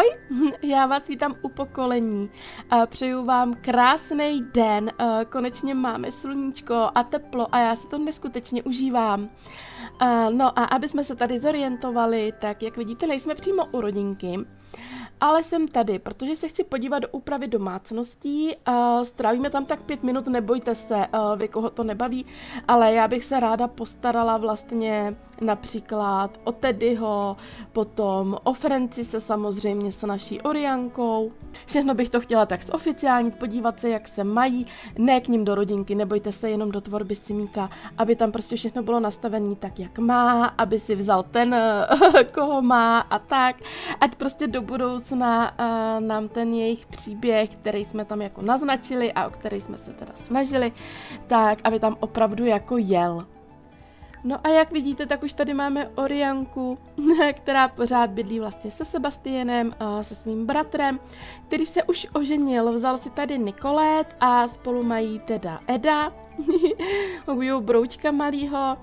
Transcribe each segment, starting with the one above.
Ahoj, já vás vítám u pokolení. Přeju vám krásný den, konečně máme sluníčko a teplo a já si to neskutečně užívám. No a aby jsme se tady zorientovali, tak jak vidíte, nejsme přímo u rodinky, ale jsem tady, protože se chci podívat do úpravy domácností. Strávíme tam tak pět minut, nebojte se, vy koho to nebaví, ale já bych se ráda postarala vlastně například o Teddyho, potom o se samozřejmě s naší Oriankou. Všechno bych to chtěla tak zoficiálnit, podívat se, jak se mají, ne k ním do rodinky, nebojte se jenom do tvorby Simíka, aby tam prostě všechno bylo nastavené tak, jak má, aby si vzal ten, koho má a tak, ať prostě do budoucna uh, nám ten jejich příběh, který jsme tam jako naznačili a o který jsme se teda snažili, tak aby tam opravdu jako jel. No a jak vidíte, tak už tady máme Orianku, která pořád bydlí vlastně se Sebastianem, se svým bratrem, který se už oženil, vzal si tady Nikolet a spolu mají teda Eda, takového broučka malýho.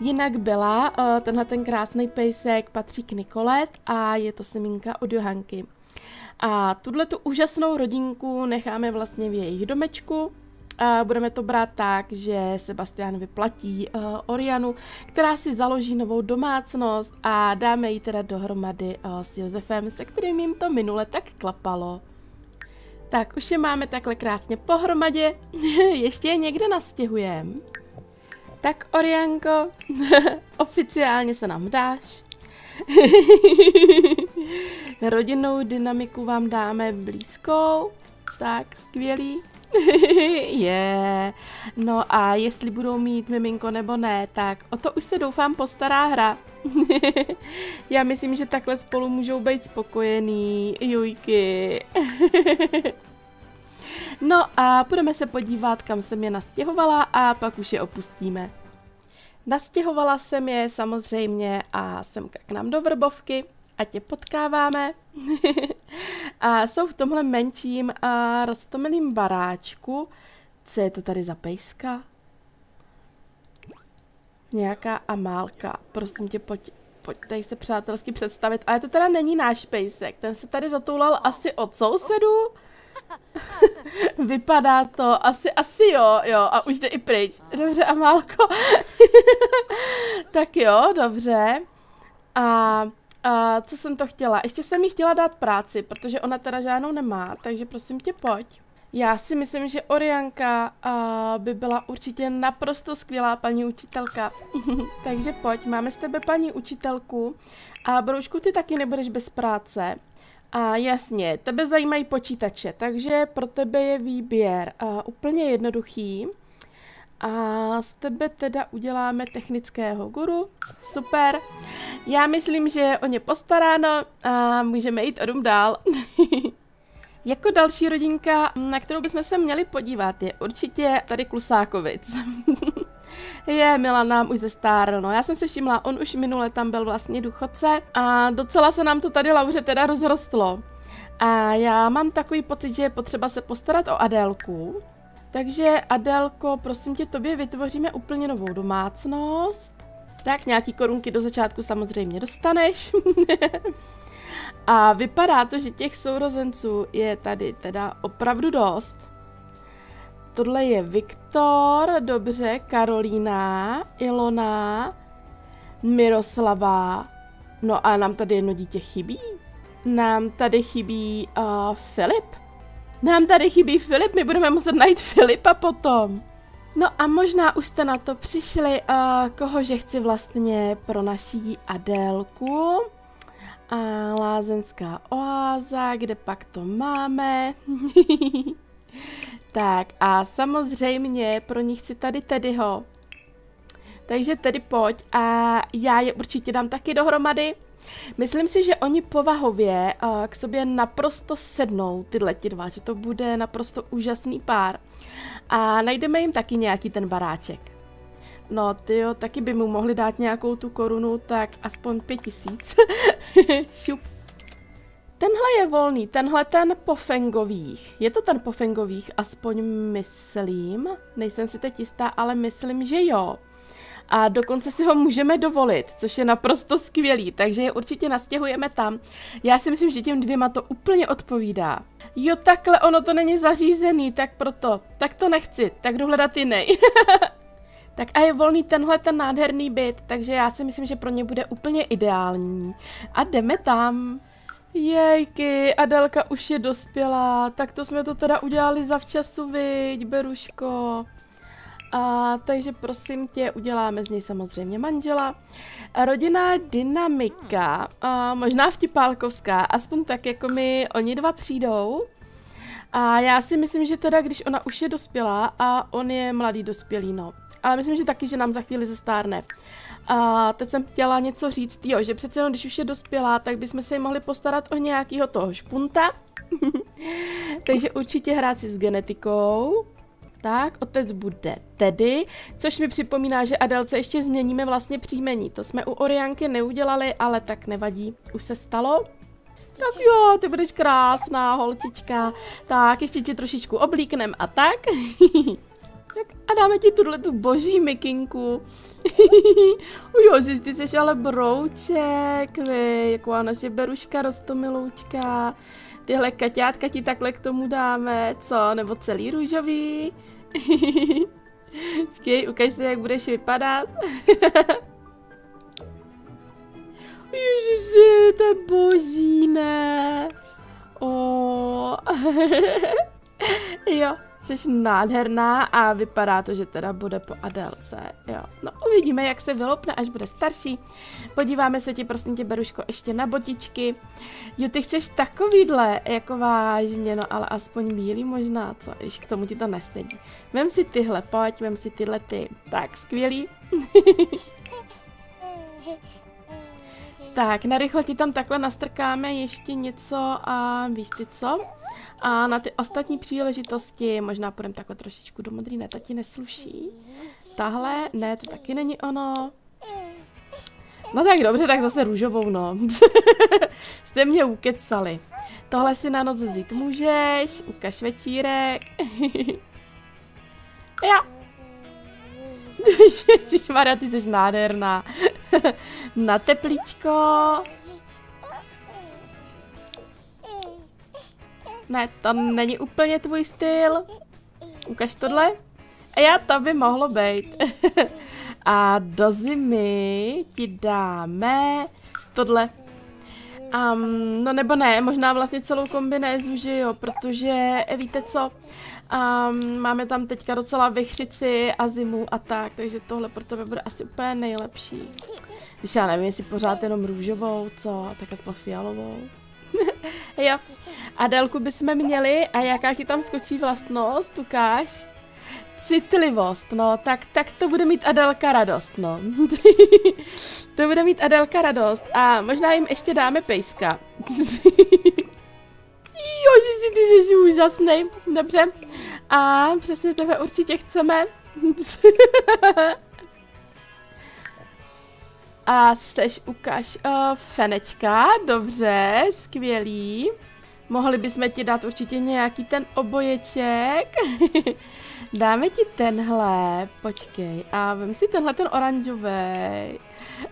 Jinak byla, tenhle ten krásný pejsek patří k Nikolet a je to semínka od Johanky. A tuhle tu úžasnou rodinku necháme vlastně v jejich domečku, a budeme to brát tak, že Sebastian vyplatí uh, Orianu, která si založí novou domácnost a dáme ji teda dohromady uh, s Josefem, se kterým jim to minule tak klapalo. Tak, už je máme takhle krásně pohromadě, ještě je někde nastěhujem. Tak Orianko, oficiálně se nám dáš. Rodinnou dynamiku vám dáme blízkou. Tak, skvělý. Je. yeah. No a jestli budou mít miminko nebo ne, tak o to už se doufám postará hra. Já myslím, že takhle spolu můžou být spokojený, jujky. no a budeme se podívat, kam jsem je nastěhovala a pak už je opustíme. Nastěhovala jsem je samozřejmě a jsem k nám do Vrbovky a tě potkáváme. a jsou v tomhle menším a roztomilým baráčku. Co je to tady za pejska? Nějaká amálka. Prosím tě, pojď, pojď tady se přátelsky představit. Ale to teda není náš pejsek. Ten se tady zatoulal asi od sousedu. Vypadá to, asi, asi jo, jo, a už jde i pryč. Dobře, Amálko. tak jo, dobře. A a co jsem to chtěla? Ještě jsem jí chtěla dát práci, protože ona teda žádnou nemá, takže prosím tě pojď. Já si myslím, že Orianka uh, by byla určitě naprosto skvělá paní učitelka. takže pojď, máme s tebe paní učitelku. A Broučku, ty taky nebudeš bez práce. A jasně, tebe zajímají počítače, takže pro tebe je výběr uh, úplně jednoduchý. A z tebe teda uděláme technického guru. Super. Já myslím, že je o ně postaráno a můžeme jít o dům dál. jako další rodinka, na kterou bychom se měli podívat, je určitě tady Klusákovic. je, Milan nám už zestárl, no já jsem si všimla, on už minule tam byl vlastně důchodce a docela se nám to tady Lauře teda rozrostlo. A já mám takový pocit, že je potřeba se postarat o Adélku, takže Adelko, prosím tě, tobě vytvoříme úplně novou domácnost. Tak nějaký korunky do začátku samozřejmě dostaneš. A vypadá to, že těch sourozenců je tady teda opravdu dost. Tohle je Viktor, dobře, Karolína, Ilona, Miroslava. No a nám tady jedno dítě chybí. Nám tady chybí uh, Filip. Nám tady chybí Filip, my budeme muset najít Filipa potom. No a možná už jste na to přišli, uh, koho že chci vlastně pro naší Adélku. A lázenská oáza, kde pak to máme. tak a samozřejmě pro ní chci tady Tedyho. Takže tedy pojď a já je určitě dám taky dohromady. Myslím si, že oni povahově uh, k sobě naprosto sednou, tyhle ti dva, že to bude naprosto úžasný pár. A najdeme jim taky nějaký ten baráček. No, ty jo, taky by mu mohli dát nějakou tu korunu, tak aspoň pět tisíc. Šup. Tenhle je volný, tenhle ten pofengových. Je to ten pofengových, aspoň myslím. Nejsem si teď jistá, ale myslím, že jo. A dokonce si ho můžeme dovolit, což je naprosto skvělý, takže je určitě nastěhujeme tam. Já si myslím, že těm dvěma to úplně odpovídá. Jo, takhle, ono to není zařízený, tak proto. Tak to nechci, tak jdu hledat jiný. tak a je volný tenhle ten nádherný byt, takže já si myslím, že pro ně bude úplně ideální. A jdeme tam. Jejky, Adelka už je dospělá, tak to jsme to teda udělali zavčasu, viď, Beruško. A, takže prosím tě, uděláme z něj samozřejmě manžela. Rodinná dynamika, a, možná vtipálkovská, aspoň tak, jako mi oni dva přijdou. A já si myslím, že teda, když ona už je dospělá a on je mladý dospělý, no. Ale myslím, že taky, že nám za chvíli zestárne. A teď jsem chtěla něco říct, jo, že přece jenom, když už je dospělá, tak bychom se mohli postarat o nějakého toho špunta. Takže určitě hrát si s genetikou. Tak, otec bude tedy, což mi připomíná, že Adelce ještě změníme vlastně příjmení. To jsme u Orianky neudělali, ale tak nevadí, už se stalo. Tak jo, ty budeš krásná holčička. Tak, ještě tě trošičku oblíknem a tak. tak a dáme ti tuhle tu boží mikinku. jo, že ty jsi ale brouček, vy, jako naše beruška rostomiloučka. Tyhle kaťátka ti takhle k tomu dáme, co? Nebo celý růžový? Čkej, ukaž se, jak budeš vypadat. Ježiši, to je boží, ne? Oh. jo, jsi nádherná a vypadá to, že teda bude po Adelce, jo. No uvidíme, jak se vylopne, až bude starší. Podíváme se ti, prosím tě, Beruško, ještě na botičky. Jo, ty chceš takovýhle, jako vážně, no ale aspoň bílý možná, co, když k tomu ti to nesedí. Vem si tyhle, pojď, vem si tyhle ty. Tak, skvělý. tak, narychlo ti tam takhle nastrkáme ještě něco a víš ty co? A na ty ostatní příležitosti možná půjdeme takhle trošičku do modrý, ne, to ti nesluší. Tahle, ne, to taky není ono. No tak dobře, tak zase růžovou, no. Jste mě ukecali. Tohle si na noc vzít můžeš, ukaž večírek. Já. Ježišmarja, ty jsi nádherná. na teplíčko. Ne, to není úplně tvůj styl. Ukaž tohle. A já to by mohlo být. A do zimy ti dáme tohle. Um, no nebo ne, možná vlastně celou kombinézu, že jo, protože víte co, um, máme tam teďka docela vychřici a zimu a tak, takže tohle pro tebe bude asi úplně nejlepší. Když já nevím, jestli pořád jenom růžovou, co, tak aspoň fialovou. jo. Adelku bychom měli a jaká ti tam skočí vlastnost, ukáž? Citlivost, no, tak, tak to bude mít Adelka radost, no. to bude mít Adelka radost a možná jim ještě dáme pejska. jo, že si ty jsi úžasný, dobře. A přesně tebe určitě chceme. A seš ukaž uh, fenečka, dobře, skvělý. Mohli bychom ti dát určitě nějaký ten oboječek. Dáme ti tenhle, počkej, a vem si tenhle ten oranžový.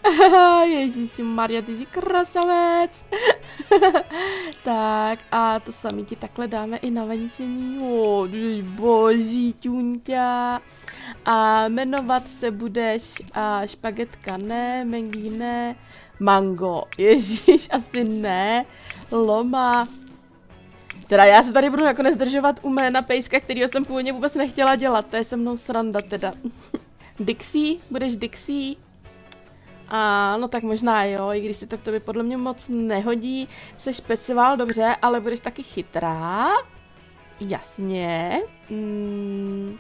Ježíši Maria, ty jsi krasavec. tak a to samý ti takhle dáme i na venčení. O, boží ťunťa. A jmenovat se budeš a špagetka ne, mengi ne, mango. Ježíš, asi ne. Loma, Teda já se tady budu nakonec zdržovat u jména pejska, kterýho jsem původně vůbec nechtěla dělat. To je se mnou sranda teda. Dixie? Budeš Dixie? A no tak možná jo, i když si to k tobě podle mě moc nehodí. Jsi speciál, dobře, ale budeš taky chytrá. Jasně. Mm.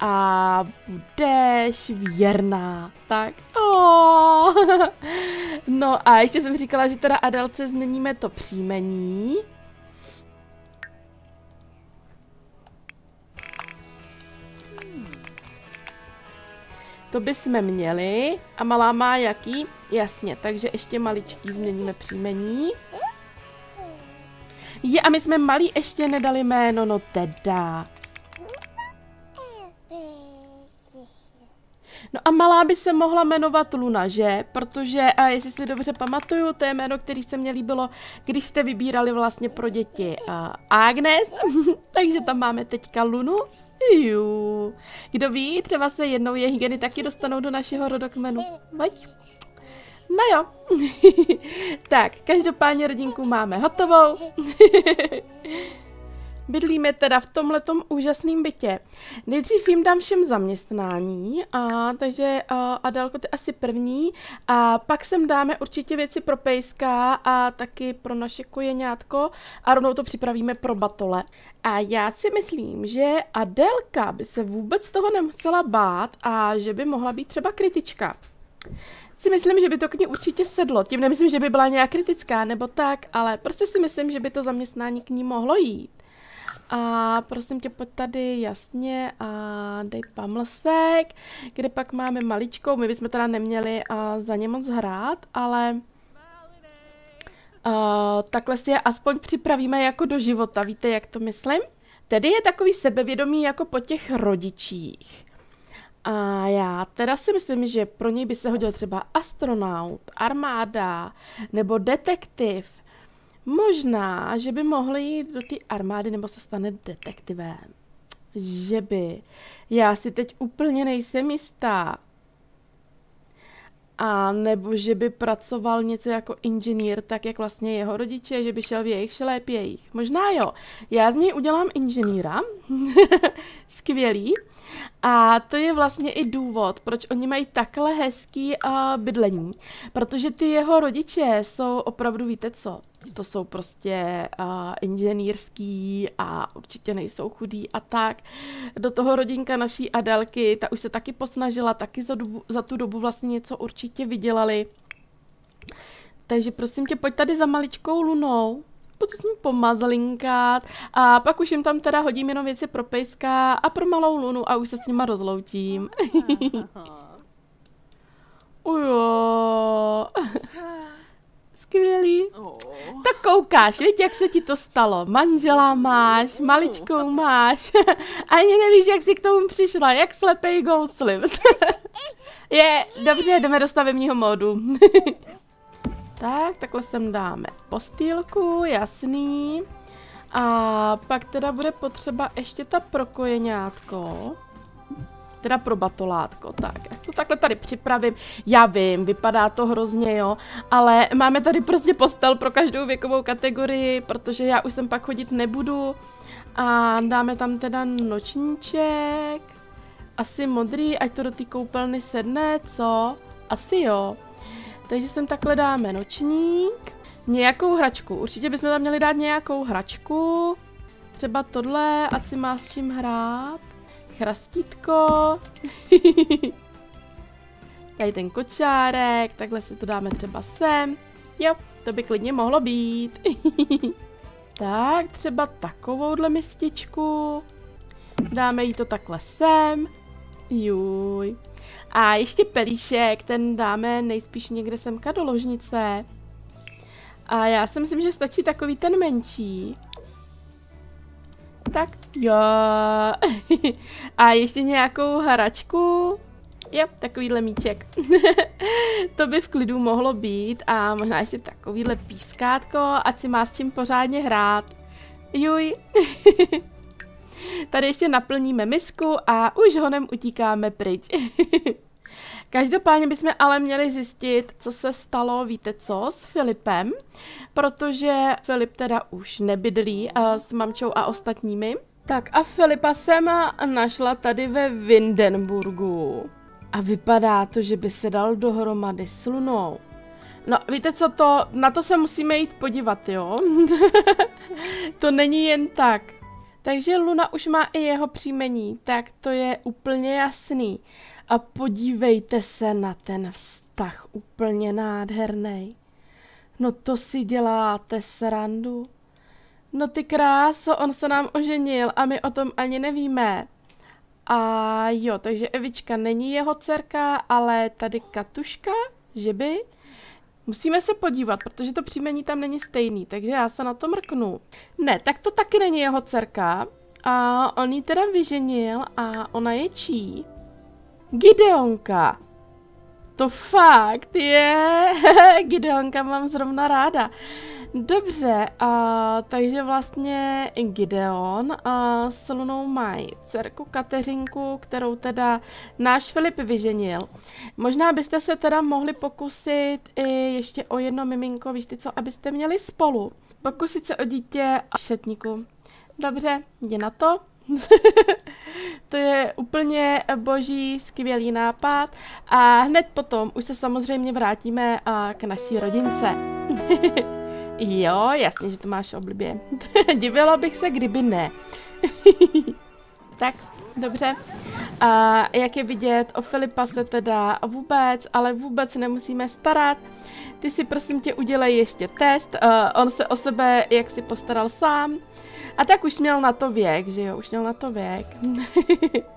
A budeš věrná. Tak. Oh. no a ještě jsem říkala, že teda Adelce změníme to příjmení. To bychom měli. A malá má jaký? Jasně, takže ještě maličký změníme příjmení. Je, a my jsme malý ještě nedali jméno, no teda. No a malá by se mohla jmenovat Luna, že? Protože, a jestli si dobře pamatuju, to je jméno, který se mě líbilo, když jste vybírali vlastně pro děti Agnes, takže tam máme teďka Lunu. Jú. Kdo ví, třeba se jednou je hygieny taky dostanou do našeho rodokmenu. Pojď. No jo. tak, každopádně rodinku máme hotovou. Bydlíme teda v tomhletom úžasném bytě. Nejdřív jim dám všem zaměstnání, a, takže a, Adelko, ty asi první. A pak sem dáme určitě věci pro pejska a taky pro naše kojeňátko a rovnou to připravíme pro batole. A já si myslím, že Adelka by se vůbec toho nemusela bát a že by mohla být třeba kritička si myslím, že by to k ní určitě sedlo. Tím nemyslím, že by byla nějak kritická nebo tak, ale prostě si myslím, že by to zaměstnání k ní mohlo jít. A prosím tě, pojď tady jasně a dej pamlsek, kde pak máme maličkou. My bychom teda neměli uh, za ně moc hrát, ale uh, takhle si je aspoň připravíme jako do života. Víte, jak to myslím? Tedy je takový sebevědomí jako po těch rodičích. A já teda si myslím, že pro něj by se hodil třeba astronaut, armáda nebo detektiv. Možná, že by mohli jít do té armády nebo se stane detektivem. Že by. Já si teď úplně nejsem jistá. A nebo že by pracoval něco jako inženýr, tak jak vlastně jeho rodiče, že by šel v jejich šlépějích. Možná jo. Já z něj udělám inženýra. Skvělý. A to je vlastně i důvod, proč oni mají takhle hezký uh, bydlení. Protože ty jeho rodiče jsou opravdu, víte co, to jsou prostě uh, inženýrský a určitě nejsou chudí a tak. Do toho rodinka naší Adelky, ta už se taky posnažila, taky za, dobu, za tu dobu vlastně něco určitě vydělali. Takže prosím tě, pojď tady za maličkou lunou, pojď s ní pomazlinkat a pak už jim tam teda hodím jenom věci pro pejska a pro malou lunu a už se s nima rozloučím. Ujo. Skvělý. Oh. Tak koukáš, víš, jak se ti to stalo. Manžela máš, maličkou máš. Ani nevíš, jak jsi k tomu přišla, jak slepej gouslim. je, dobře, jdeme do stavebního módu. tak, takhle sem dáme postýlku, jasný. A pak teda bude potřeba ještě ta prokojeňátko teda pro batolátko. Tak, já to takhle tady připravím. Já vím, vypadá to hrozně, jo, ale máme tady prostě postel pro každou věkovou kategorii, protože já už sem pak chodit nebudu. A dáme tam teda nočníček. Asi modrý, ať to do té koupelny sedne, co? Asi jo. Takže sem takhle dáme nočník. Nějakou hračku. Určitě bychom tam měli dát nějakou hračku. Třeba tohle, ať si má s čím hrát. Chrastítko. Tady ten kočárek, takhle si to dáme třeba sem. Jo, to by klidně mohlo být. tak, třeba takovouhle mističku. Dáme jí to takhle sem. Juj. A ještě pelíšek, ten dáme nejspíš někde semka do ložnice. A já si myslím, že stačí takový ten menší tak jo. A ještě nějakou hračku. Jo, takovýhle míček. to by v klidu mohlo být a možná ještě takovýhle pískátko, ať si má s čím pořádně hrát. Juj. Tady ještě naplníme misku a už honem utíkáme pryč. Každopádně bychom ale měli zjistit, co se stalo, víte co, s Filipem, protože Filip teda už nebydlí uh, s mamčou a ostatními. Tak a Filipa jsem našla tady ve Windenburgu. A vypadá to, že by se dal dohromady s Lunou. No, víte co, to, na to se musíme jít podívat, jo? to není jen tak. Takže Luna už má i jeho příjmení, tak to je úplně jasný. A podívejte se na ten vztah, úplně nádherný. No to si děláte srandu. No ty kráso, on se nám oženil a my o tom ani nevíme. A jo, takže Evička není jeho dcerka, ale tady Katuška, že by? Musíme se podívat, protože to příjmení tam není stejný, takže já se na to mrknu. Ne, tak to taky není jeho dcerka. A on ji teda vyženil a ona je čí? Gideonka. To fakt je. Gideonka mám zrovna ráda. Dobře, a, takže vlastně Gideon a s Lunou mají dcerku Kateřinku, kterou teda náš Filip vyženil. Možná byste se teda mohli pokusit i ještě o jedno miminko, víš ty co, abyste měli spolu. Pokusit se o dítě a šetníku. Dobře, jdi na to. to je úplně boží, skvělý nápad. A hned potom už se samozřejmě vrátíme k naší rodince. jo, jasně, že to máš oblibě. Divila bych se, kdyby ne. tak, dobře. A jak je vidět, o Filipa se teda vůbec, ale vůbec nemusíme starat. Ty si prosím tě udělej ještě test. Uh, on se o sebe jak si postaral sám. A tak už měl na to věk, že jo? Už měl na to věk.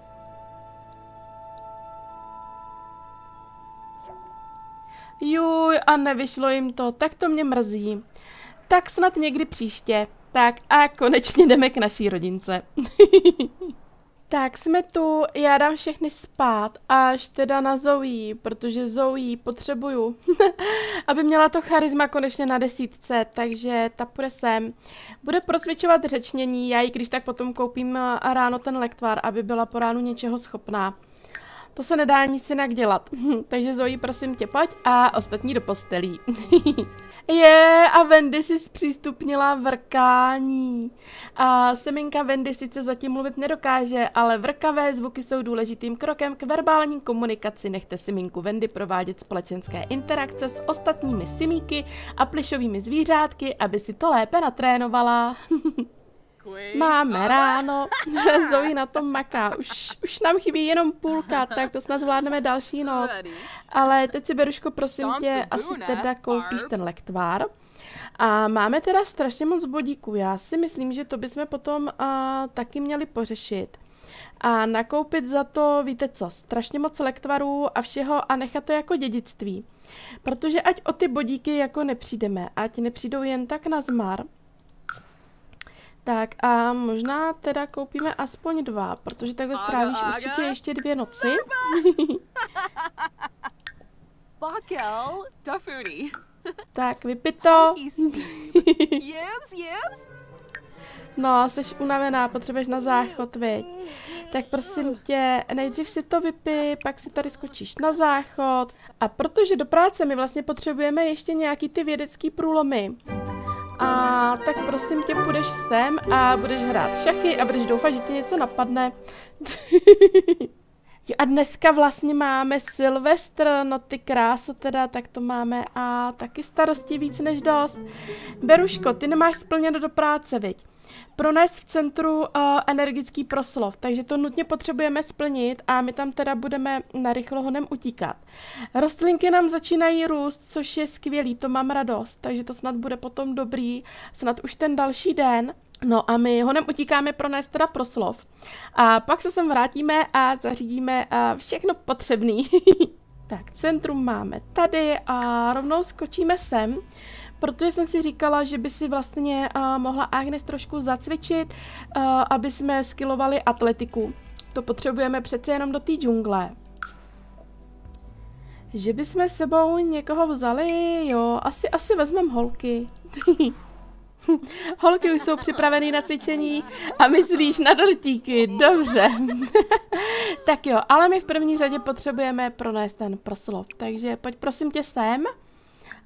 Juj, a nevyšlo jim to, tak to mě mrzí. Tak snad někdy příště. Tak a konečně jdeme k naší rodince. Tak jsme tu, já dám všechny spát, až teda na Zoe, protože Zoe potřebuju, aby měla to charisma konečně na desítce, takže ta půjde sem. Bude procvičovat řečnění, já ji když tak potom koupím ráno ten lektvar, aby byla po ránu něčeho schopná. To se nedá nic jinak dělat. Takže Zoe, prosím tě, pojď a ostatní do postelí. Je, a Wendy si zpřístupnila vrkání. A seminka Wendy sice zatím mluvit nedokáže, ale vrkavé zvuky jsou důležitým krokem k verbální komunikaci. Nechte seminku Wendy provádět společenské interakce s ostatními simíky a plišovými zvířátky, aby si to lépe natrénovala. Máme ráno, Zoe na tom maká, už, už nám chybí jenom půlka, tak to snad zvládneme další noc. Ale teď si Beruško, prosím tě, asi teda koupíš ten lektvár. A máme teda strašně moc bodíků, já si myslím, že to bychom potom uh, taky měli pořešit. A nakoupit za to, víte co, strašně moc lektvarů a všeho a nechat to jako dědictví. Protože ať o ty bodíky jako nepřijdeme, ať nepřijdou jen tak na zmar, tak a možná teda koupíme aspoň dva, protože takhle strávíš určitě ještě dvě noci. Bakel, Dafudi. tak, vypij to. no, jsi unavená, potřebuješ na záchod, viď? Tak prosím tě, nejdřív si to vypij, pak si tady skočíš na záchod. A protože do práce my vlastně potřebujeme ještě nějaký ty vědecký průlomy, a tak prosím tě, půjdeš sem a budeš hrát šachy a budeš doufat, že ti něco napadne. jo, a dneska vlastně máme Silvestr, no ty krásu teda, tak to máme a taky starosti víc než dost. Beruško, ty nemáš splněno do práce, viď? Pronést v centru uh, energický proslov, takže to nutně potřebujeme splnit a my tam teda budeme na rychlohonem utíkat. Rostlinky nám začínají růst, což je skvělý, to mám radost, takže to snad bude potom dobrý, snad už ten další den. No a my honem utíkáme pronést teda proslov. A pak se sem vrátíme a zařídíme uh, všechno potřebný. tak, centrum máme tady a rovnou skočíme sem. Protože jsem si říkala, že by si vlastně uh, mohla Agnes trošku zacvičit, uh, aby jsme skillovali atletiku. To potřebujeme přece jenom do té džungle. Že bychom sebou někoho vzali, jo, asi, asi vezmeme holky. Holky už jsou připravený na cvičení a myslíš na dortíky, dobře. tak jo, ale my v první řadě potřebujeme pronést ten proslov, takže pojď prosím tě sem.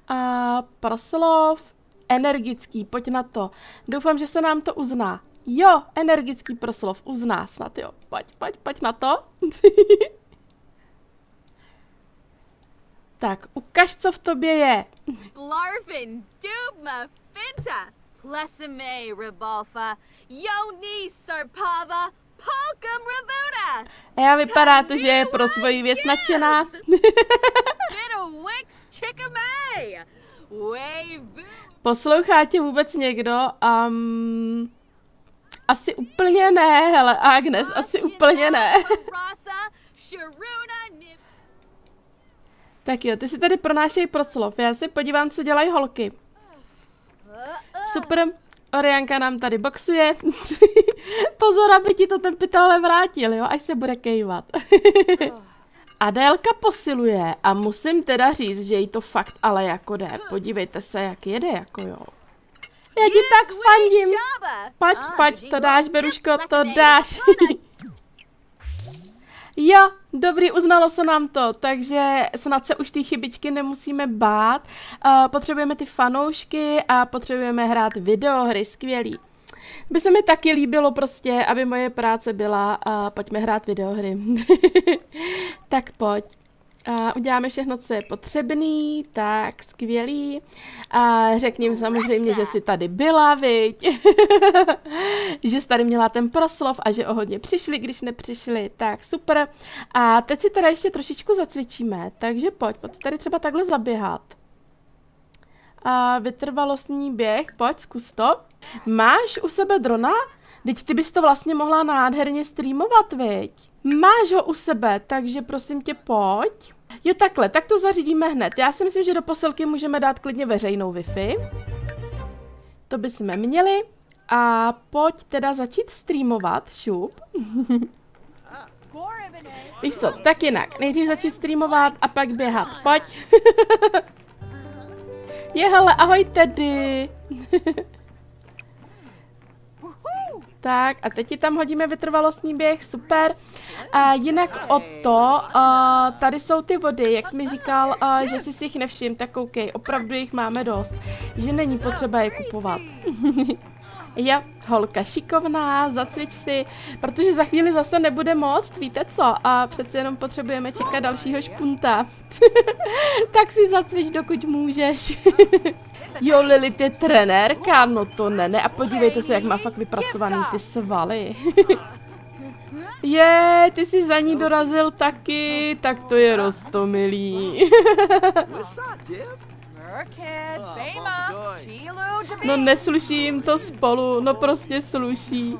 A proslov energický, pojď na to. Doufám, že se nám to uzná. Jo, energický proslov, uzná snad, jo. Pojď, pojď, pojď na to. tak, ukaž, co v tobě je. Blarvin, dubma, finta, plesime, rebalfa, joni, sarpava. A já vypadá to, že je pro svoji věc nadšená. Poslouchá tě vůbec někdo? Um, asi úplně ne, hele, Agnes, asi úplně ne. tak jo, ty si tady pronášej proslov, já si podívám, co dělají holky. Super, Orianka nám tady boxuje. Pozor, aby ti to ten pytel vrátil, jo, až se bude kejvat. Adélka posiluje a musím teda říct, že jí to fakt ale jako jde. Podívejte se, jak jede, jako jo. Já ti tak fandím. Pojď, pojď, to dáš, Beruško, to dáš. Jo, dobrý, uznalo se nám to, takže snad se už ty chybičky nemusíme bát. Uh, potřebujeme ty fanoušky a potřebujeme hrát videohry, skvělý. By se mi taky líbilo prostě, aby moje práce byla a pojďme hrát videohry. tak pojď. A uděláme všechno, co je potřebný, tak skvělý. A řekni mi samozřejmě, že jsi tady byla, viď? že jsi tady měla ten proslov a že o hodně přišli, když nepřišli, tak super. A teď si teda ještě trošičku zacvičíme, takže pojď, pojď tady třeba takhle zaběhat. A vytrvalostní běh, pojď, zkus to. Máš u sebe drona? Teď ty bys to vlastně mohla nádherně streamovat, viď? Máš ho u sebe, takže prosím tě pojď. Jo takhle, tak to zařídíme hned. Já si myslím, že do posilky můžeme dát klidně veřejnou Wi-Fi. To bychom měli. A pojď teda začít streamovat, šup. Víš co, tak jinak. Nejdřív začít streamovat a pak běhat. Pojď. Je hele, ahoj tedy. Tak a teď ti tam hodíme vytrvalostní běh, super. A jinak o to, uh, tady jsou ty vody, jak mi říkal, uh, že si si jich nevšim, tak koukej, opravdu jich máme dost. Že není potřeba je kupovat. Jo, holka šikovná, zacvič si, protože za chvíli zase nebude moc, víte co? A přece jenom potřebujeme čekat dalšího špunta. tak si zacvič, dokud můžeš. jo, Lily, ty trenérka, no to ne, ne. A podívejte se, jak má fakt vypracovaný ty svaly. Je, ty jsi za ní dorazil taky, tak to je rostomilý. No nesluším to spolu, no prostě sluší.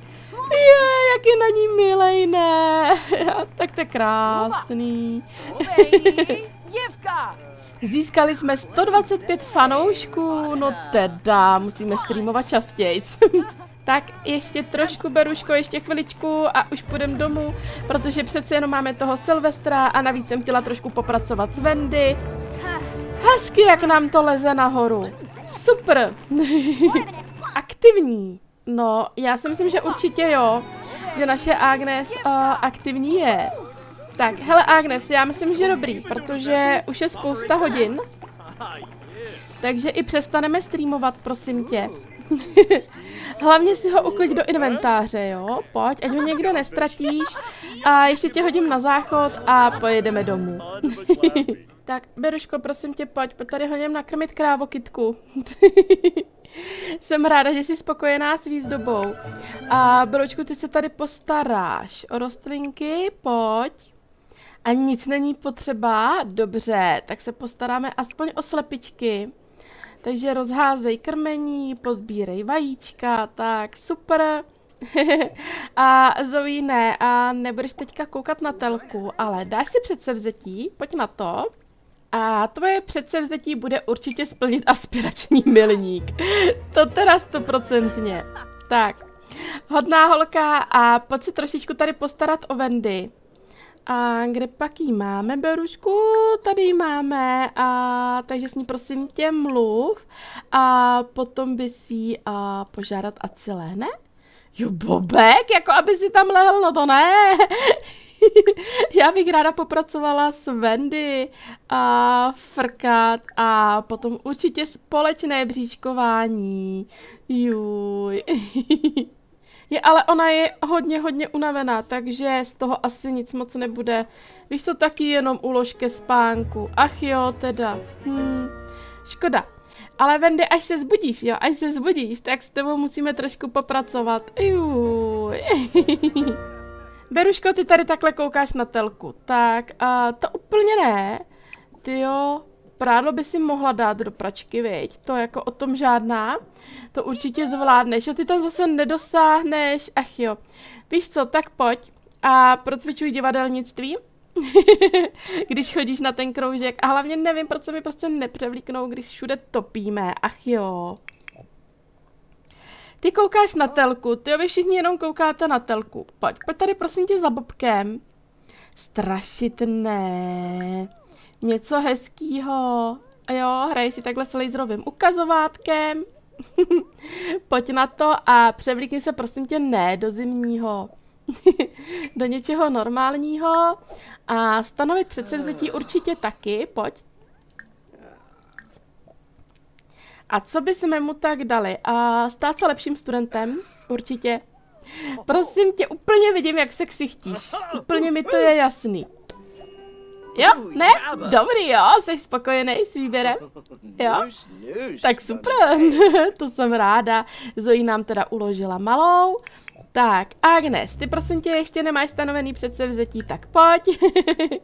Je, jak je na ní milej, ne? tak to je krásný. Získali jsme 125 fanoušků, no teda, musíme streamovat častěji. tak ještě trošku, Beruško, ještě chviličku a už půjdem domů, protože přece jenom máme toho Silvestra a navíc jsem chtěla trošku popracovat s Wendy. Hezky, jak nám to leze nahoru. Super. Aktivní. No, já si myslím, že určitě jo. Že naše Agnes uh, aktivní je. Tak, hele Agnes, já myslím, že dobrý, protože už je spousta hodin. Takže i přestaneme streamovat, prosím tě. Hlavně si ho uklid do inventáře, jo? Pojď, ať ho někde nestratíš. A ještě tě hodím na záchod a pojedeme domů. tak, Beruško, prosím tě, pojď, tady hodím nakrmit krávokytku. Jsem ráda, že jsi spokojená s výzdobou. A Beručku, ty se tady postaráš o rostlinky, pojď. A nic není potřeba, dobře, tak se postaráme aspoň o slepičky. Takže rozházej krmení, pozbírej vajíčka, tak super. a Zoe ne, a nebudeš teďka koukat na telku, ale dáš si předsevzetí, pojď na to. A tvoje předsevzetí bude určitě splnit aspirační milník. to teda stoprocentně. Tak, hodná holka a pojď si trošičku tady postarat o Wendy. A kde pak jí máme, Berušku? Tady jí máme, a, takže s ní prosím tě mluv a potom by si a, požádat a ne? Jo, Bobek, jako aby si tam lehl, no to ne. Já bych ráda popracovala s Wendy a frkat a potom určitě společné bříčkování. Juj. Je, ale ona je hodně, hodně unavená, takže z toho asi nic moc nebude. Víš co, taky jenom ulož ke spánku. Ach jo, teda. Hmm, škoda. Ale Wendy, až se zbudíš, jo, až se zbudíš, tak s tebou musíme trošku popracovat. Juj. Beruško, ty tady takhle koukáš na telku. Tak, a to úplně ne. Ty jo, prádlo by si mohla dát do pračky, viď? To jako o tom žádná. To určitě zvládneš. A ty tam zase nedosáhneš. Ach jo. Víš co, tak pojď. A procvičuj divadelnictví. když chodíš na ten kroužek. A hlavně nevím, proč se mi prostě nepřevlíknou, když všude topíme. Ach jo. Ty koukáš na telku, ty vy všichni jenom koukáte na telku. Pojď, pojď tady prosím tě za Bobkem. Strašit ne. Něco hezkýho. Jo, hraje si takhle s laserovým ukazovátkem. Pojď na to a převlíkni se prosím tě ne do zimního. do něčeho normálního a stanovit předsevzetí určitě taky, pojď. A co bychom mu tak dali? A stát se lepším studentem, určitě. Prosím tě, úplně vidím, jak se ksichtíš. Úplně mi to je jasný. Jo, ne? Dobrý, jo, jsi spokojený s výběrem? Jo? Tak super, to jsem ráda. Zoe nám teda uložila malou. Tak, Agnes, ty prosím tě ještě nemáš stanovený předsevzetí, tak pojď.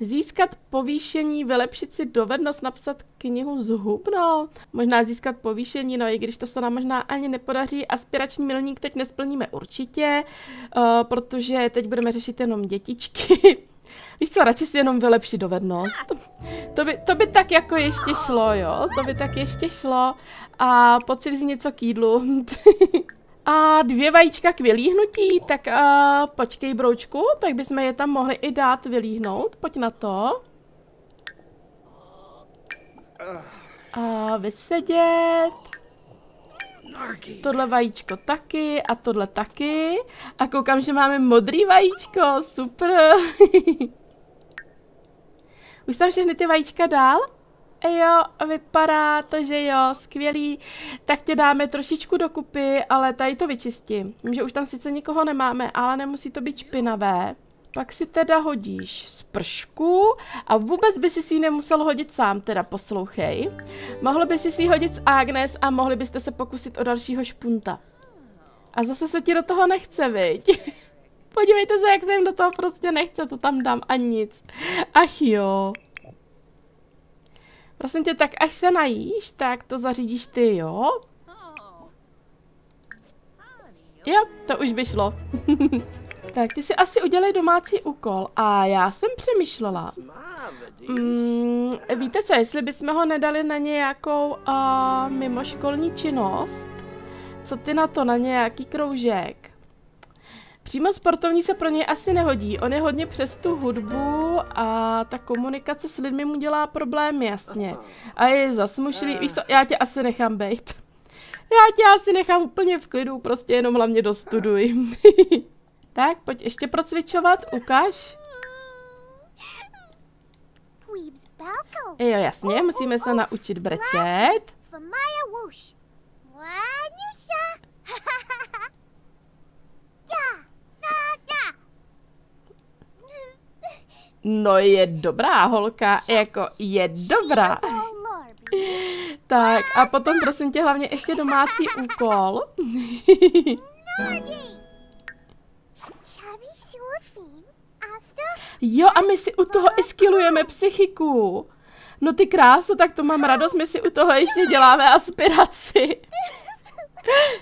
Získat povýšení, vylepšit si dovednost napsat knihu z hub, no. Možná získat povýšení, no i když to se nám možná ani nepodaří. Aspirační milník teď nesplníme určitě, uh, protože teď budeme řešit jenom dětičky. Víš co, radši si jenom vylepšit dovednost. To by, to by tak jako ještě šlo, jo? To by tak ještě šlo. A si vzít něco k jídlu. A dvě vajíčka k vylíhnutí, tak a počkej broučku, tak bychom je tam mohli i dát vylíhnout, pojď na to. A vysedět. Tohle vajíčko taky a tohle taky. A koukám, že máme modrý vajíčko, super. Už tam všechny ty vajíčka dál? jo, vypadá to, že jo, skvělý, tak tě dáme trošičku dokupy, ale tady to vyčistím. Vím, že už tam sice nikoho nemáme, ale nemusí to být špinavé. Pak si teda hodíš spršku a vůbec by si si ji nemusel hodit sám, teda poslouchej. Mohl by si si ji hodit s Agnes a mohli byste se pokusit o dalšího špunta. A zase se ti do toho nechce, viď? Podívejte se, jak se jim do toho prostě nechce, to tam dám a nic. Ach jo. Prosím tě, tak až se najíš, tak to zařídíš ty, jo? Jo, to už by šlo. tak ty si asi udělej domácí úkol a já jsem přemýšlela. Mm, víte co, jestli bychom ho nedali na nějakou uh, mimoškolní činnost? Co ty na to, na nějaký kroužek? Přímo sportovní se pro něj asi nehodí, on je hodně přes tu hudbu a ta komunikace s lidmi mu dělá problém, jasně. A je zasmušlý, víš co, já tě asi nechám bejt. Já tě asi nechám úplně v klidu, prostě jenom hlavně dostuduj. tak, pojď ještě procvičovat, ukáž. Jo, jasně, musíme se naučit brečet. No je dobrá holka, jako je dobrá. tak a potom prosím tě hlavně ještě domácí úkol. jo a my si u toho i skillujeme psychiku. No ty kráso, tak to mám radost, my si u toho ještě děláme aspiraci.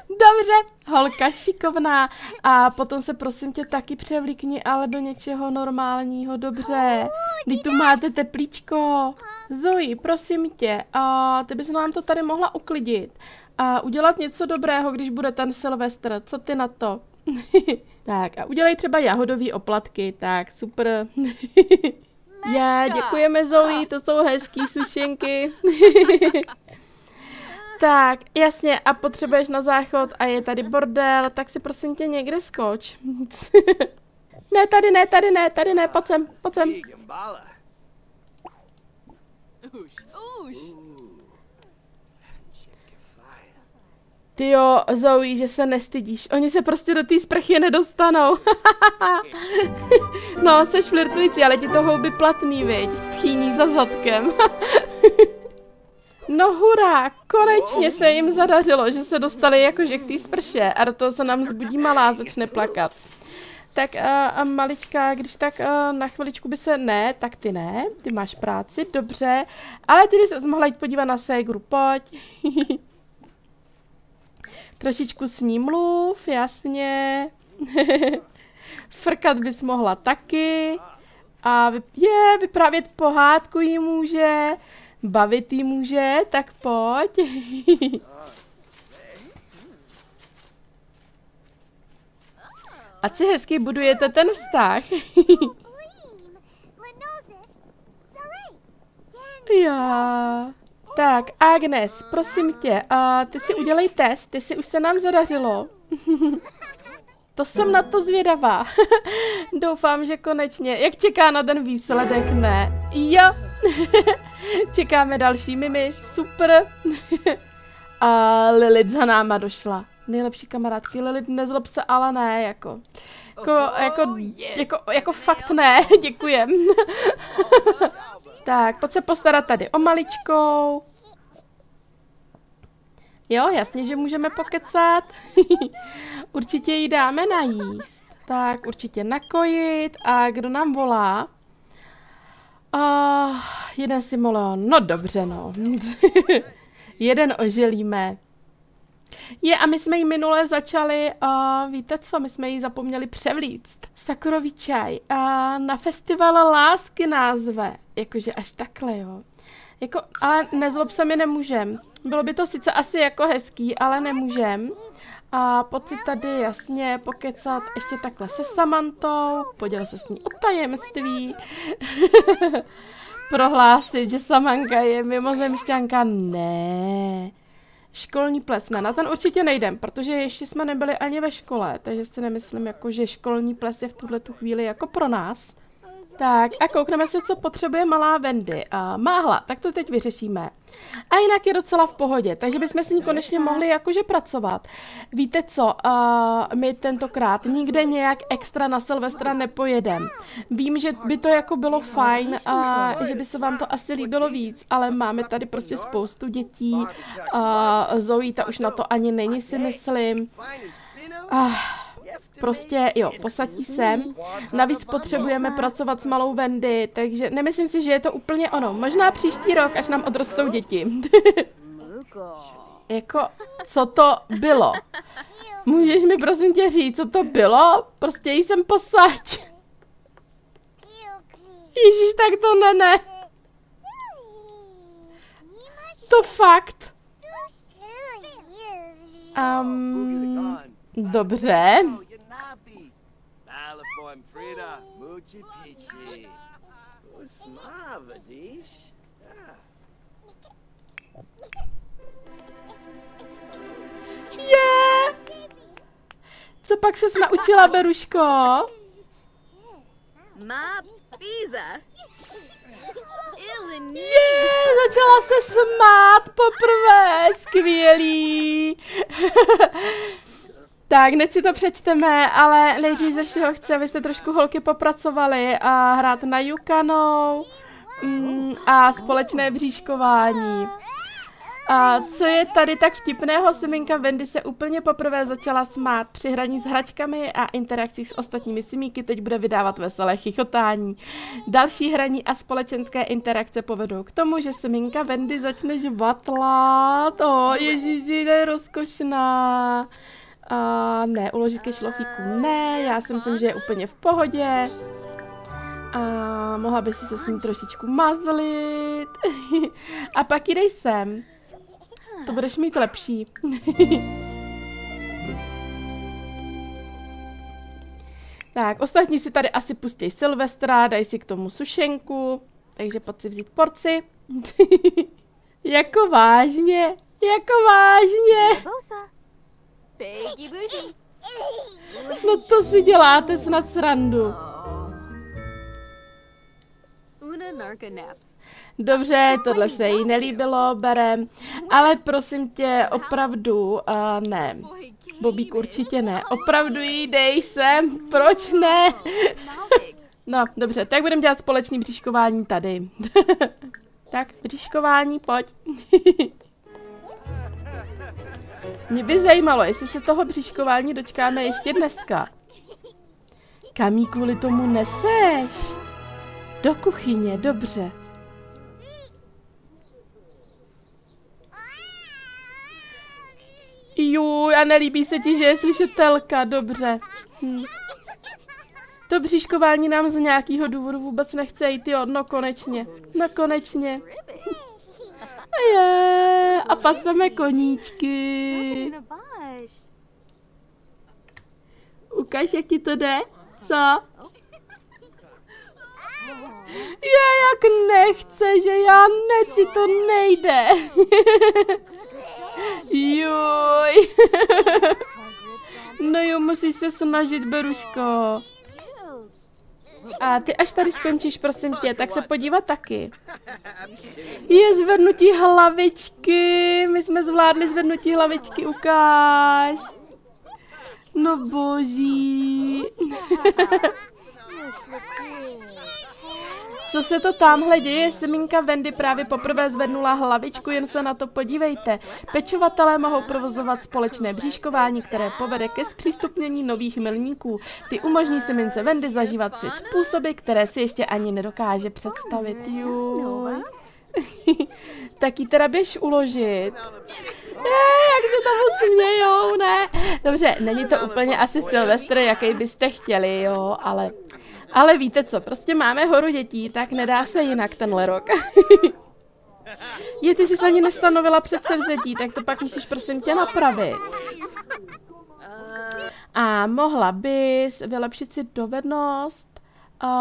Dobře, holka šikovná. A potom se prosím tě taky převlíkni, ale do něčeho normálního, dobře. Teď tu máte teplíčko. Zoe, prosím tě, a ty bys nám to tady mohla uklidit. A udělat něco dobrého, když bude ten Silvestr. Co ty na to? tak a udělej třeba jahodový oplatky, tak super. Já, děkujeme Zoe, to jsou hezký sušenky. Tak, jasně, a potřebuješ na záchod a je tady bordel, tak si prosím tě někde skoč. ne, tady ne, tady ne, tady ne, pojď sem, pojď sem. Ty jo, Zoe, že se nestydíš. Oni se prostě do té sprchy nedostanou. no, seš flirtující, ale ti to houby platný, viď? Tchýní za zadkem. No hurá, konečně se jim zadařilo, že se dostali jakože k té sprše a do toho se nám zbudí malá, začne plakat. Tak a, a malička, když tak a, na chviličku by se, ne, tak ty ne, ty máš práci, dobře, ale ty bys se mohla jít podívat na ségru, pojď. Trošičku s ní mluv, jasně. Frkat bys mohla taky. A vy, je, vyprávět pohádku jí může bavit jí může, tak pojď. A si hezky budujete ten vztah. Já. Tak, Agnes, prosím tě, uh, ty si udělej test, ty si už se nám zadařilo to jsem na to zvědavá. Doufám, že konečně. Jak čeká na ten výsledek, ne? Jo. Čekáme další mimi, super. a Lilith za náma došla. Nejlepší kamarádky, Lilith, nezlob se, ale ne, jako. Jako, jako, jako, jako fakt ne, děkujem. tak, pojď se postarat tady o maličkou. Jo, jasně, že můžeme pokecat. určitě jí dáme najíst. Tak, určitě nakojit. A kdo nám volá? Uh, jeden simoleon. No dobře, no. jeden oželíme. Je, a my jsme ji minule začali, uh, víte co, my jsme ji zapomněli převlíct. Sakurový čaj. Uh, na festival lásky názve. Jakože až takhle, jo. Jako, ale nezlob se mi nemůžem. Bylo by to sice asi jako hezký, ale nemůžem. A pocit tady jasně pokecat ještě takhle se Samantou, podělit se s ní o tajemství, prohlásit, že Samanka je mimozemšťanka, ne. Školní ples, ne, na ten určitě nejdem, protože ještě jsme nebyli ani ve škole, takže si nemyslím, jako, že školní ples je v tuhle tu chvíli jako pro nás. Tak a koukneme se, co potřebuje malá Wendy. Uh, máhla, tak to teď vyřešíme. A jinak je docela v pohodě, takže bychom s ní konečně mohli jakože pracovat. Víte co, uh, my tentokrát nikde nějak extra na Silvestra nepojedem. Vím, že by to jako bylo fajn a že by se vám to asi líbilo víc, ale máme tady prostě spoustu dětí. Uh, Zoe, ta už na to ani není, si myslím. Uh, Prostě, jo, posadí sem. Navíc potřebujeme pracovat s malou Wendy, takže nemyslím si, že je to úplně ono. Možná příští rok, až nám odrostou děti. jako, co to bylo? Můžeš mi prosím tě říct, co to bylo? Prostě jsem posaď. Ježíš, tak to ne, ne. To fakt. Um, dobře. Je! Co pak ses naučila, Beruško? Má píza. Je, začala se smát poprvé, skvělý. tak, hned si to přečteme, ale nejdřív ze všeho chci, abyste trošku holky popracovali a hrát na Yukanou mm, a společné bříškování. A co je tady tak vtipného, Siminka Wendy se úplně poprvé začala smát při hraní s hračkami a interakcích s ostatními simíky teď bude vydávat veselé chichotání. Další hraní a společenské interakce povedou k tomu, že Siminka Wendy začne žvatlat. O, ježíši, to je rozkošná. A ne, uložit ke šlofíku ne, já si myslím, že je úplně v pohodě. A mohla by si se s ním trošičku mazlit. a pak jdej sem. To budeš mít lepší. tak, ostatní si tady asi pustí Silvestra, dají si k tomu sušenku, takže pojď si vzít porci. jako vážně, jako vážně. No to si děláte snad srandu. Naps. Dobře, tohle se jí nelíbilo, berem, ale prosím tě, opravdu, uh, ne. Bobík určitě ne. Opravdu jí dej sem, proč ne? no, dobře, tak budeme dělat společný bříškování tady. tak, bříškování, pojď. Mě by zajímalo, jestli se toho bříškování dočkáme ještě dneska. Kam jí kvůli tomu neseš? Do kuchyně, dobře. Jo, a nelíbí se ti, že je slyšetelka, dobře. Hm. To bříškování nám z nějakého důvodu vůbec nechce jít, jo, no konečně, no konečně. A je, a paseme koníčky. Ukaž, jak ti to jde, co? Je jak nechce, že já neci, to nejde. Juj. no jo, musíš se snažit, Beruško. A ty až tady skončíš, prosím tě, tak se podívat taky. Je zvednutí hlavičky. My jsme zvládli zvednutí hlavičky, ukáž. No boží. Co se to tamhle děje? Semínka Wendy právě poprvé zvednula hlavičku, jen se na to podívejte. Pečovatelé mohou provozovat společné bříškování, které povede ke zpřístupnění nových milníků. Ty umožní Semince Wendy zažívat svět způsoby, které si ještě ani nedokáže představit. Juj. tak ji teda běž uložit. Ne, jak se tomu smějou, ne. Dobře, není to úplně asi Silvestr, jaký byste chtěli, jo, ale ale víte co, prostě máme horu dětí, tak nedá se jinak tenhle rok. Je, ty jsi ani nestanovila předsevzetí, tak to pak musíš prosím tě napravit. A mohla bys vylepšit si dovednost,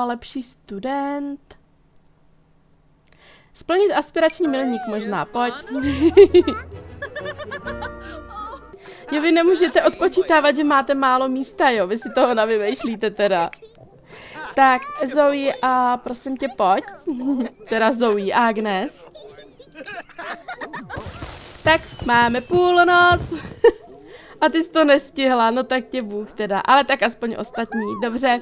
lepší student, splnit aspirační milník možná, pojď. jo, vy nemůžete odpočítávat, že máte málo místa, jo, vy si toho navymýšlíte teda. Tak, Zoe, a prosím tě, pojď. teda Zoe, Agnes. Tak, máme půlnoc. a ty jsi to nestihla, no tak tě Bůh teda. Ale tak aspoň ostatní, dobře.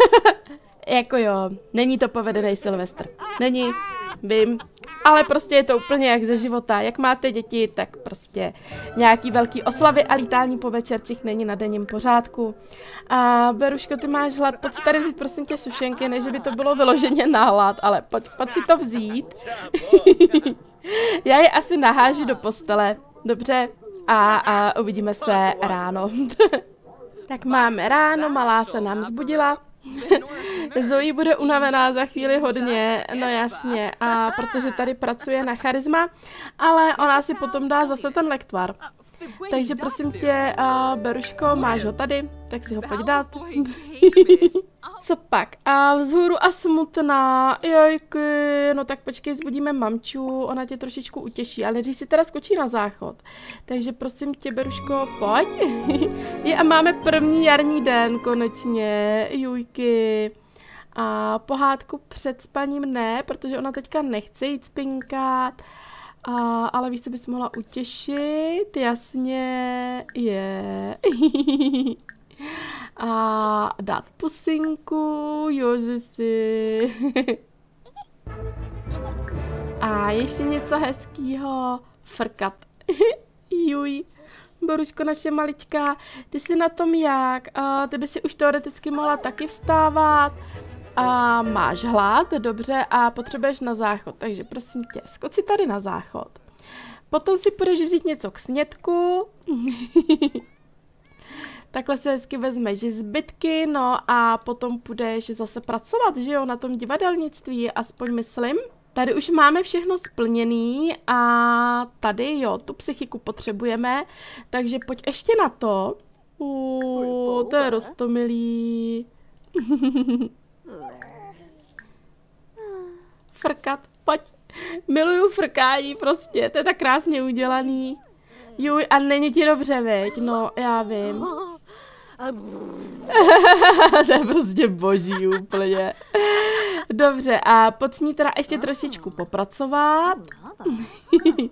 jako jo, není to povedený Silvestr. Není, vím, ale prostě je to úplně jak ze života. Jak máte děti, tak prostě nějaký velký oslavy a lítání po večercích není na denním pořádku. A Beruško, ty máš hlad, pojď si tady vzít prosím tě sušenky, než by to bylo vyloženě na hlad, ale pojď, pojď si to vzít. Já je asi nahážu do postele, dobře? A, a uvidíme se ráno. tak máme ráno, malá se nám zbudila. Zoe bude unavená za chvíli hodně, no jasně, a protože tady pracuje na charisma, ale ona si potom dá zase ten lektvar. Takže prosím tě, uh, Beruško, máš ho tady, tak si ho pojď dát. Co pak? A vzhůru a smutná, jojky, no tak počkej, zbudíme mamču, ona tě trošičku utěší, ale nejdřív si teda skočí na záchod. Takže prosím tě, Beruško, pojď. Je a máme první jarní den konečně, jujky. A pohádku před spaním ne, protože ona teďka nechce jít spinkat. A, ale víš, co bys mohla utěšit? Jasně, je. a dát pusinku, Jožisi. a ještě něco hezkýho. Frkat. Juj. Boruško, naše malička, ty jsi na tom jak? Ty by si už teoreticky mohla taky vstávat. A máš hlad, dobře, a potřebuješ na záchod, takže prosím tě, skoč si tady na záchod. Potom si půjdeš vzít něco k snědku. Takhle se hezky vezmeš zbytky, no a potom půjdeš zase pracovat, že jo, na tom divadelnictví, aspoň myslím. Tady už máme všechno splněný a tady jo, tu psychiku potřebujeme, takže pojď ještě na to. Uuu, to je rostomilý. Frkat, pojď. Miluju frkání prostě, to je tak krásně udělaný. Juj, a není ti dobře, veď? No, já vím. to je prostě boží úplně. Dobře, a pojď s ní teda ještě trošičku popracovat.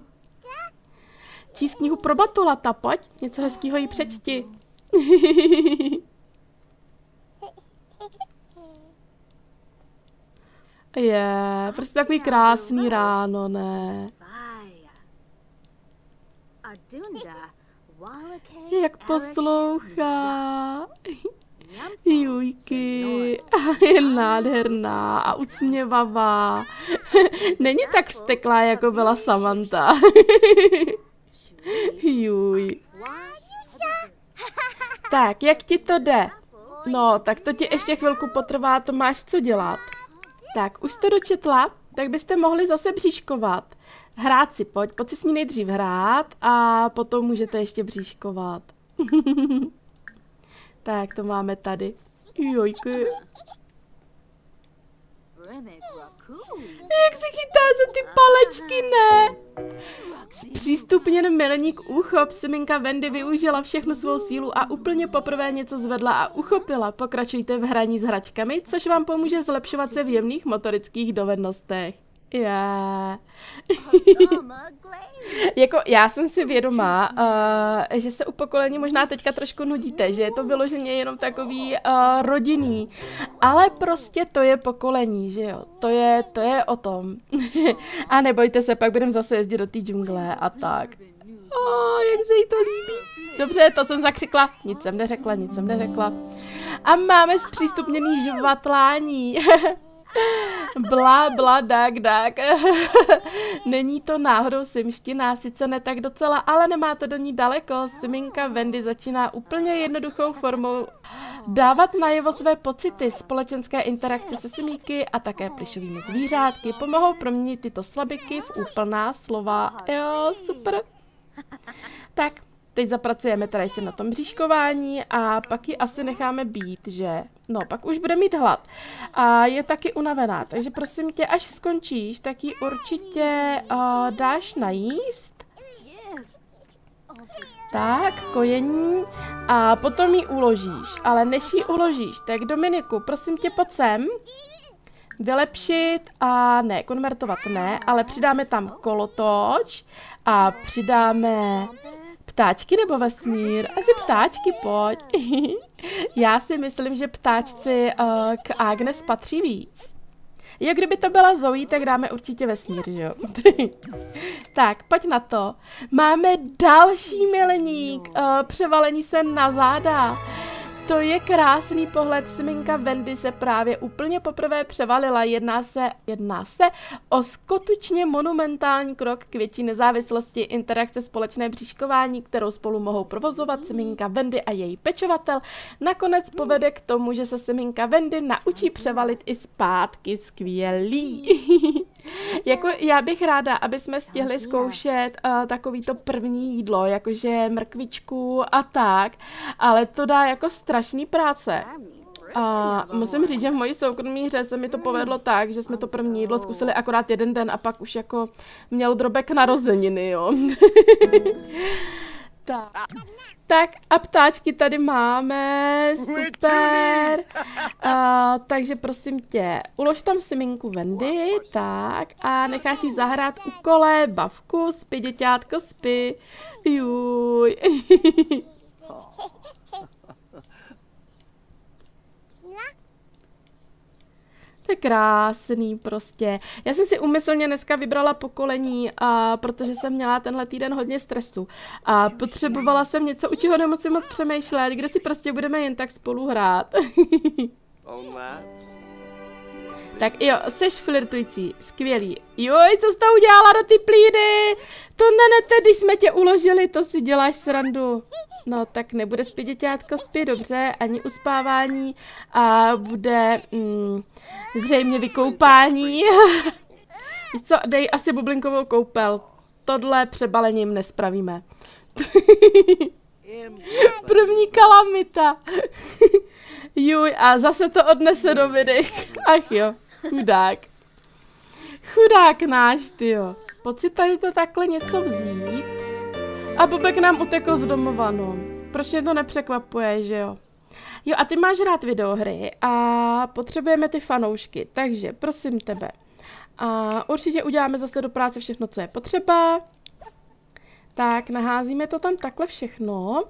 Číst knihu pro Batulata, pojď, něco hezkýho jí přečti. Je, prostě takový krásný ráno, ne? Jak poslouchá. Jujky, je nádherná a usměvavá. Není tak vzteklá, jako byla Samantha. Juj. Tak, jak ti to jde? No, tak to ti ještě chvilku potrvá, to máš co dělat. Tak, už jste dočetla? Tak byste mohli zase bříškovat. Hrát si, pojď, pojď si s ní nejdřív hrát a potom můžete ještě bříškovat. tak, to máme tady. Jojky. Jak se chytá za ty palečky, ne? Přístupněn milník úchop, Siminka Wendy využila všechnu svou sílu a úplně poprvé něco zvedla a uchopila. Pokračujte v hraní s hračkami, což vám pomůže zlepšovat se v jemných motorických dovednostech. Já. jako já jsem si vědomá, uh, že se u pokolení možná teďka trošku nudíte, že je to vyloženě jenom takový uh, rodinný, ale prostě to je pokolení, že jo, to je, to je o tom. a nebojte se, pak budeme zase jezdit do té džungle a tak. Oh, jak se jí to líbí. Dobře, to jsem zakřikla. Nic jsem neřekla, nic jsem neřekla. A máme zpřístupněný žvatlání. Bla, bla, dak, dak. Není to náhodou simština, sice ne tak docela, ale nemá to do ní daleko. Siminka Wendy začíná úplně jednoduchou formou dávat najevo své pocity, společenské interakce se simíky a také plišovými zvířátky pomohou proměnit tyto slabiky v úplná slova. Jo, super. Tak, Teď zapracujeme teda ještě na tom bříškování a pak ji asi necháme být, že? No, pak už bude mít hlad. A je taky unavená, takže prosím tě, až skončíš, tak ji určitě uh, dáš najíst. Tak, kojení. A potom ji uložíš. Ale než ji uložíš, tak Dominiku, prosím tě, pojď sem. Vylepšit a ne, konvertovat ne, ale přidáme tam kolotoč a přidáme Ptáčky nebo vesmír? Asi ptáčky, pojď. Já si myslím, že ptáčci uh, k Agnes patří víc. Jo, kdyby to byla Zoe, tak dáme určitě vesmír, že jo? tak, pojď na to. Máme další milník. Uh, převalení se na záda. To je krásný pohled. Siminka Wendy se právě úplně poprvé převalila. Jedná se, jedná se o skutečně monumentální krok k větší nezávislosti, interakce společné bříškování, kterou spolu mohou provozovat Siminka Wendy a její pečovatel. Nakonec povede k tomu, že se Siminka Wendy naučí převalit i zpátky. Skvělý. jako já bych ráda, aby jsme stihli zkoušet uh, takový to první jídlo, jakože mrkvičku a tak, ale to dá jako strašný práce. A musím říct, že v mojí soukromí hře se mi to povedlo tak, že jsme to první jídlo zkusili akorát jeden den a pak už jako měl drobek narozeniny, jo. tak. Tak a ptáčky tady máme, super. A, takže prosím tě, ulož tam siminku Wendy, tak, a necháš jí zahrát u kole, bavku, spí, děťátko, spí. Juj. Je krásný prostě. Já jsem si umyslně dneska vybrala pokolení, a protože jsem měla tenhle týden hodně stresu. A potřebovala jsem něco, u čeho nemusím moc přemýšlet, kde si prostě budeme jen tak spolu hrát. Tak jo, seš flirtující, skvělý. Joj, co jsi to udělala do ty plídy? To nenete, když jsme tě uložili, to si děláš srandu. No, tak nebude spít děťátko, spí dobře, ani uspávání a bude mm, zřejmě vykoupání. Co, dej asi bublinkovou koupel. Tohle přebalením nespravíme. První kalamita. Juj, a zase to odnese do videk. Ach jo. Chudák. Chudák náš, tyjo. Pocit tady to takhle něco vzít. A Bobek nám utekl z domova, no. Proč mě to nepřekvapuje, že jo? Jo, a ty máš rád videohry a potřebujeme ty fanoušky, takže prosím tebe. A určitě uděláme zase do práce všechno, co je potřeba. Tak, naházíme to tam takhle všechno.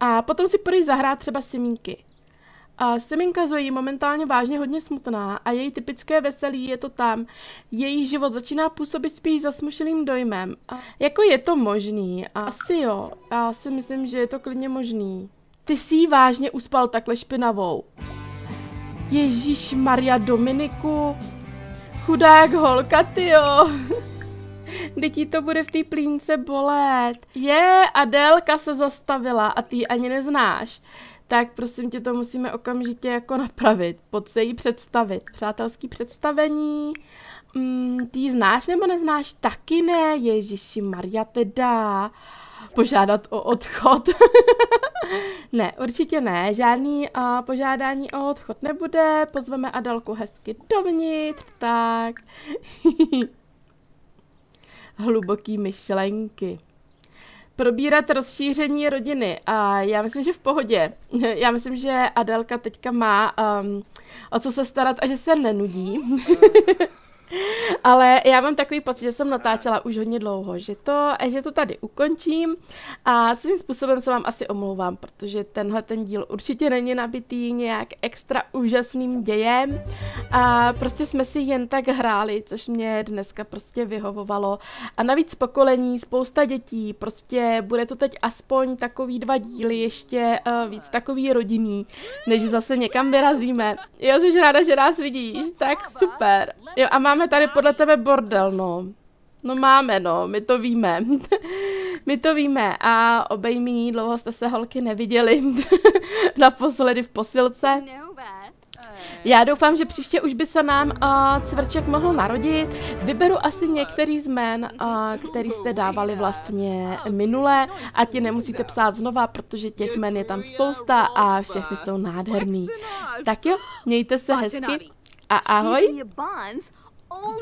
A potom si půjdeš zahrát třeba simínky. A Seminka Zoe je momentálně vážně hodně smutná a její typické veselí je to tam. Její život začíná působit spíš zasmušeným dojmem. A jako je to možný? A asi jo. Já si myslím, že je to klidně možný. Ty jsi jí vážně uspal takhle špinavou. Ježíš Maria Dominiku. Chudák holka, tyjo. Dětí to bude v té plínce bolet. Je, Adelka se zastavila a ty ani neznáš tak prosím tě to musíme okamžitě jako napravit. Pojď se jí představit. Přátelský představení. Mm, ty ji znáš nebo neznáš? Taky ne, Ježíši Maria teda. požádat o odchod. ne, určitě ne, žádný uh, požádání o odchod nebude, pozveme Adalku hezky dovnitř, tak. Hluboký myšlenky probírat rozšíření rodiny a já myslím, že v pohodě. Já myslím, že Adelka teďka má um, o co se starat a že se nenudí. Ale já mám takový pocit, že jsem natáčela už hodně dlouho, že to, že to tady ukončím a svým způsobem se vám asi omlouvám, protože tenhle ten díl určitě není nabitý nějak extra úžasným dějem a prostě jsme si jen tak hráli, což mě dneska prostě vyhovovalo a navíc pokolení, spousta dětí, prostě bude to teď aspoň takový dva díly, ještě uh, víc takový rodinný, než zase někam vyrazíme. Jo, jsi ráda, že nás vidíš, tak super. Jo, a máme tady podle tebe bordel, no. No máme, no, my to víme. my to víme a obejmí, dlouho jste se holky neviděli naposledy v posilce. Já doufám, že příště už by se nám uh, cvrček mohl narodit. Vyberu asi některý z men, uh, který jste dávali vlastně minule a ti nemusíte psát znova, protože těch men je tam spousta a všechny jsou nádherný. Tak jo, mějte se hezky a ahoj. all